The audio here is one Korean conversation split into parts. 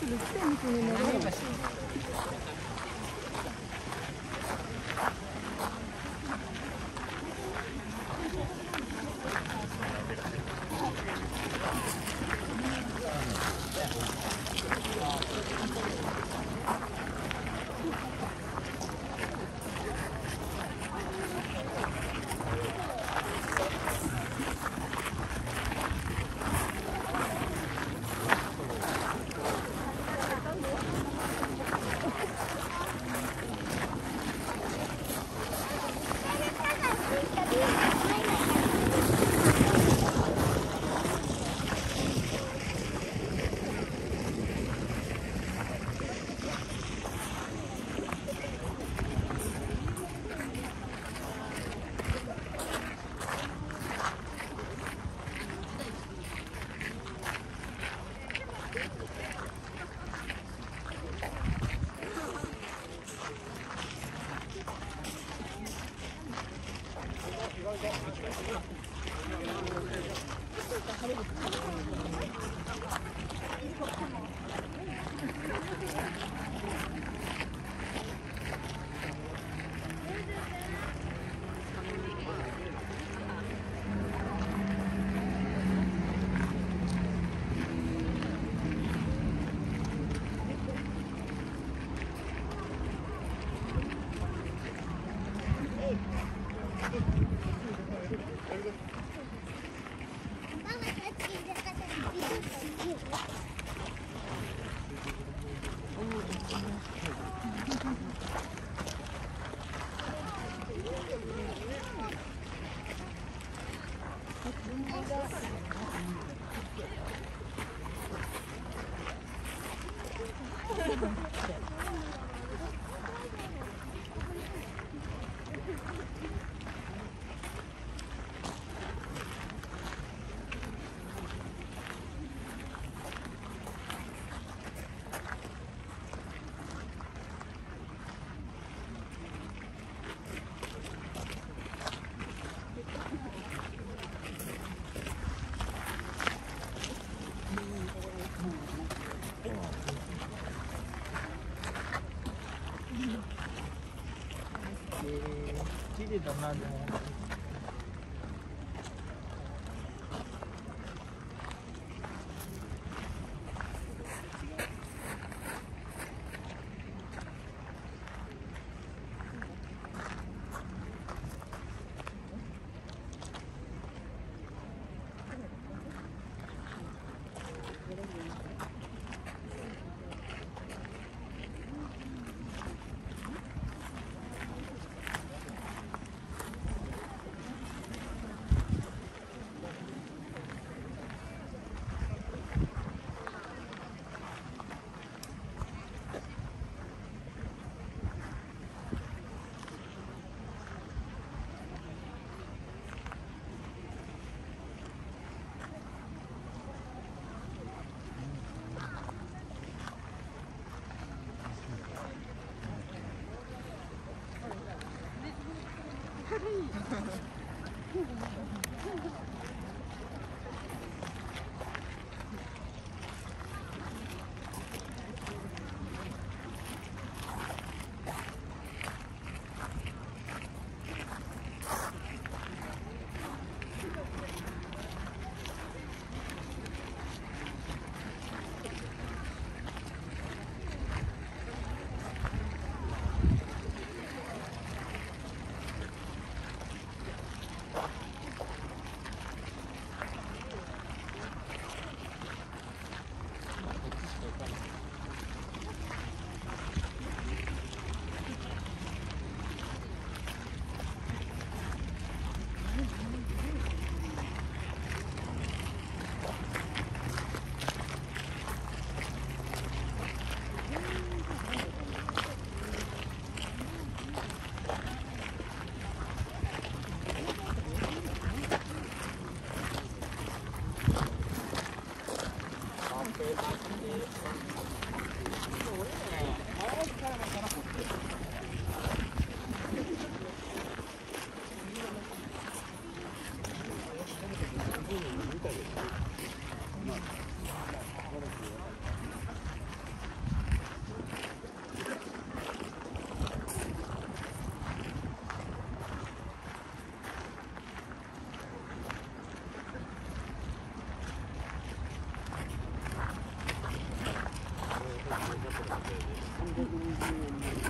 すぐ来て、うに戻る。Yes. 음. 찌리도 나네 Ai! 음,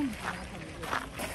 Oh, my God.